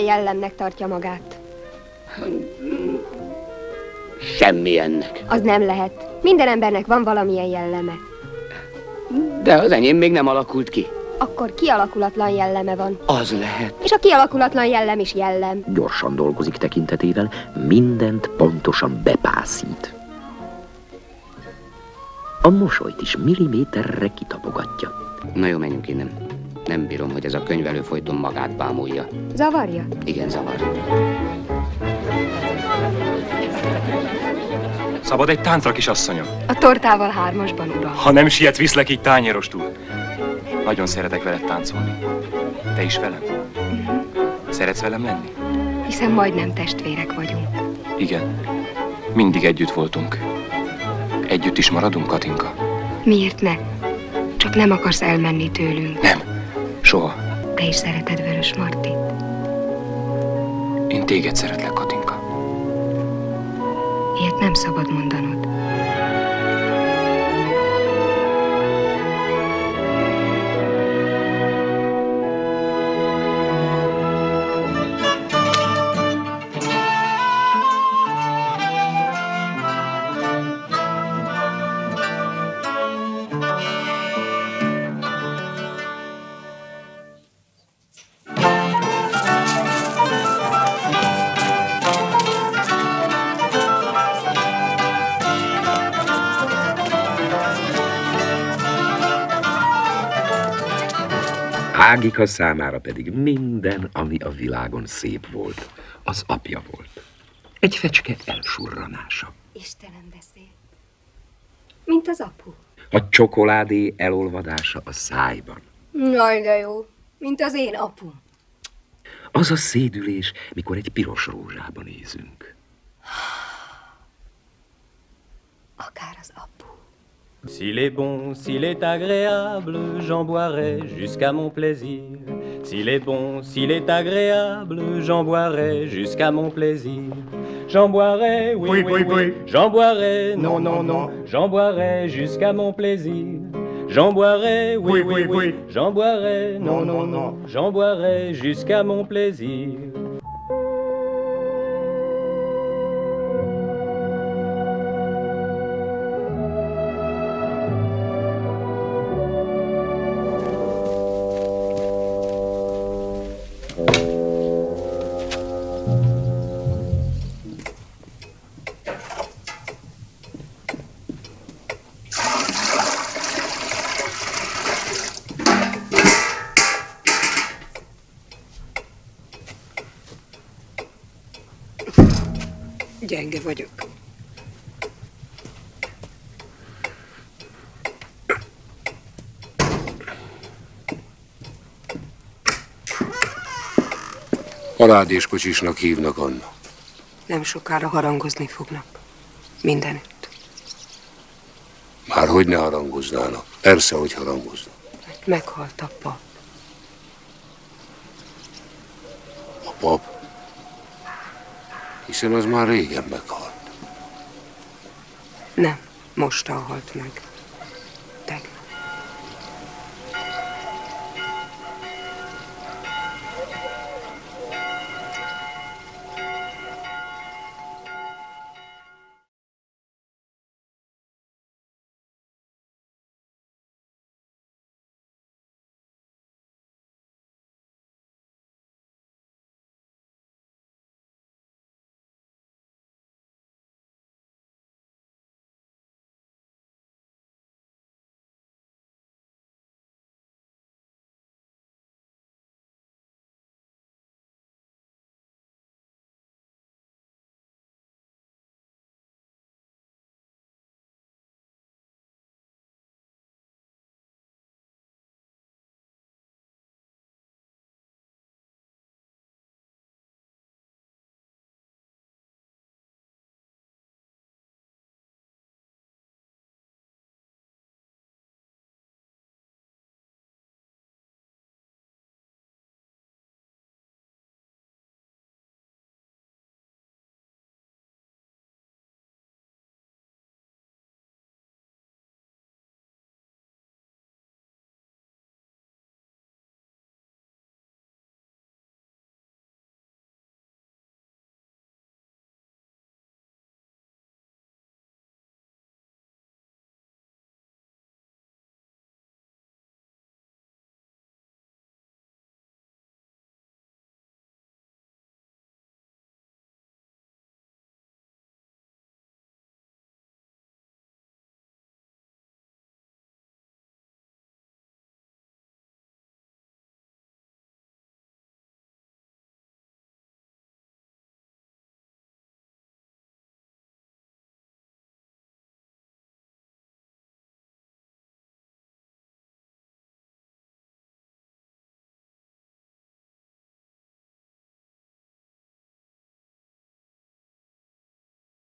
milyen jellemnek tartja magát? Semmilyennek. Az nem lehet. Minden embernek van valamilyen jelleme. De az enyém még nem alakult ki. Akkor kialakulatlan jelleme van. Az lehet. És a kialakulatlan jellem is jellem. Gyorsan dolgozik tekintetével, mindent pontosan bepászít. A mosolyt is milliméterre kitapogatja. Na jó, menjünk innen. Nem bírom, hogy ez a könyvelő folyton magát bámulja. Zavarja? Igen, zavar. Szabad egy táncra, kisasszonyom? A tortával hármasban, uram. Ha nem siet, viszlek így tányérostul. Nagyon szeretek veled táncolni. Te is velem? Szeretsz velem lenni? Hiszen majdnem testvérek vagyunk. Igen. Mindig együtt voltunk. Együtt is maradunk, Katinka? Miért ne? Csak nem akarsz elmenni tőlünk. Nem. Soha. Te is szereted Vörös Martit. Én téged szeretlek, Katinka. Ilyet nem szabad mondanod. Ágika számára pedig minden, ami a világon szép volt, az apja volt. Egy fecske elsurranása. Istenem beszél. Mint az apu. A csokoládé elolvadása a szájban. Jaj, de jó. Mint az én apum. Az a szédülés, mikor egy piros rózsába nézünk. Akár az apu. S'il est bon, s'il est agréable, j'en boirai jusqu'à mon plaisir. S'il est bon, s'il est agréable, j'en boirai jusqu'à mon plaisir. J'en boirai, oui, oui, oui, j'en boirai, non, non, non, j'en boirai jusqu'à mon plaisir. J'en boirai, oui, oui, oui, j'en boirai, non, non, non, j'en boirai jusqu'à mon plaisir. Gyenge vagyok. Parádéskocsisnak hívnak Anna. Nem sokára harangozni fognak. Mindenütt. Már hogy ne harangoznának. Persze, hogy harangoznak. Meghalt a pap. A pap. Hiszen az már régen meghalt. Nem, most halt meg.